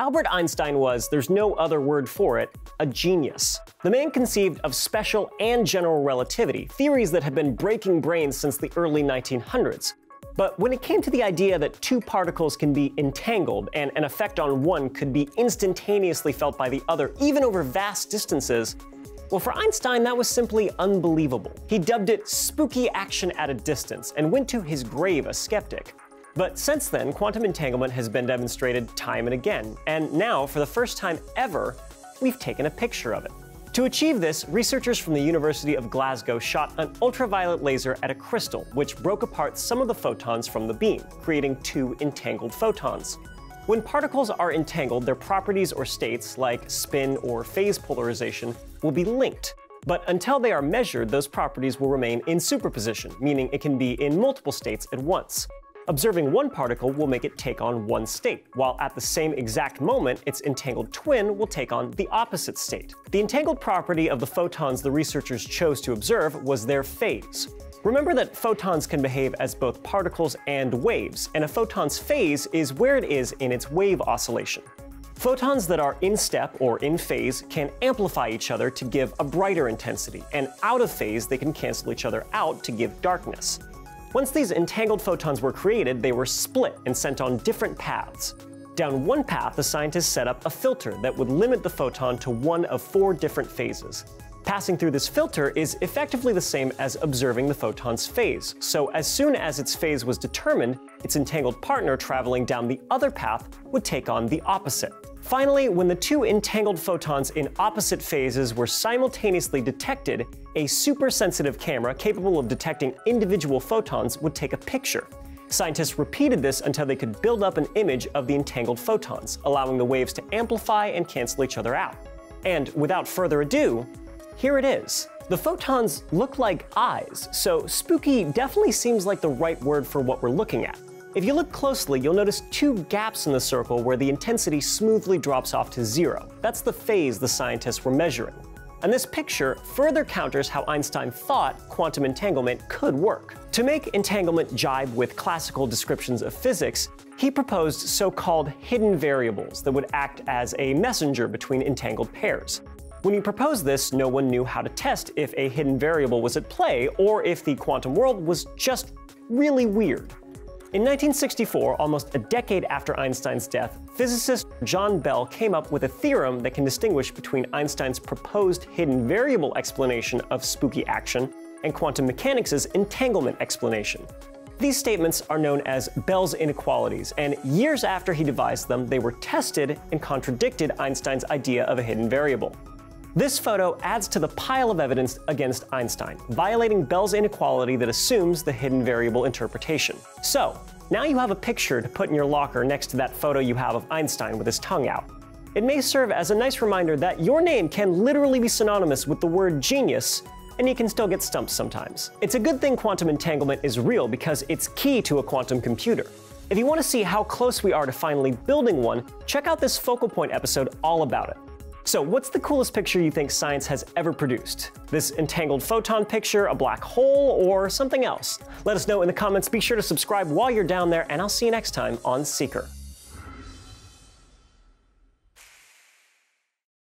Albert Einstein was, there's no other word for it, a genius. The man conceived of special and general relativity, theories that had been breaking brains since the early 1900s. But when it came to the idea that two particles can be entangled and an effect on one could be instantaneously felt by the other, even over vast distances, well, for Einstein, that was simply unbelievable. He dubbed it spooky action at a distance and went to his grave a skeptic. But since then, quantum entanglement has been demonstrated time and again, and now, for the first time ever, we've taken a picture of it. To achieve this, researchers from the University of Glasgow shot an ultraviolet laser at a crystal, which broke apart some of the photons from the beam, creating two entangled photons. When particles are entangled, their properties or states, like spin or phase polarization, will be linked. But until they are measured, those properties will remain in superposition, meaning it can be in multiple states at once. Observing one particle will make it take on one state, while at the same exact moment, its entangled twin will take on the opposite state. The entangled property of the photons the researchers chose to observe was their phase. Remember that photons can behave as both particles and waves, and a photon's phase is where it is in its wave oscillation. Photons that are in step or in phase can amplify each other to give a brighter intensity, and out of phase they can cancel each other out to give darkness. Once these entangled photons were created, they were split and sent on different paths. Down one path, the scientists set up a filter that would limit the photon to one of four different phases. Passing through this filter is effectively the same as observing the photon's phase, so as soon as its phase was determined, its entangled partner traveling down the other path would take on the opposite. Finally, when the two entangled photons in opposite phases were simultaneously detected, a super-sensitive camera capable of detecting individual photons would take a picture. Scientists repeated this until they could build up an image of the entangled photons, allowing the waves to amplify and cancel each other out. And without further ado, here it is. The photons look like eyes, so spooky definitely seems like the right word for what we're looking at. If you look closely, you'll notice two gaps in the circle where the intensity smoothly drops off to zero. That's the phase the scientists were measuring. And this picture further counters how Einstein thought quantum entanglement could work. To make entanglement jibe with classical descriptions of physics, he proposed so-called hidden variables that would act as a messenger between entangled pairs. When he proposed this, no one knew how to test if a hidden variable was at play or if the quantum world was just really weird. In 1964, almost a decade after Einstein's death, physicist John Bell came up with a theorem that can distinguish between Einstein's proposed hidden variable explanation of spooky action and quantum mechanics' entanglement explanation. These statements are known as Bell's inequalities, and years after he devised them, they were tested and contradicted Einstein's idea of a hidden variable. This photo adds to the pile of evidence against Einstein, violating Bell's inequality that assumes the hidden variable interpretation. So, now you have a picture to put in your locker next to that photo you have of Einstein with his tongue out. It may serve as a nice reminder that your name can literally be synonymous with the word genius, and you can still get stumped sometimes. It's a good thing quantum entanglement is real because it's key to a quantum computer. If you want to see how close we are to finally building one, check out this Focal Point episode all about it. So what's the coolest picture you think science has ever produced? This entangled photon picture, a black hole, or something else? Let us know in the comments. Be sure to subscribe while you're down there, and I'll see you next time on Seeker.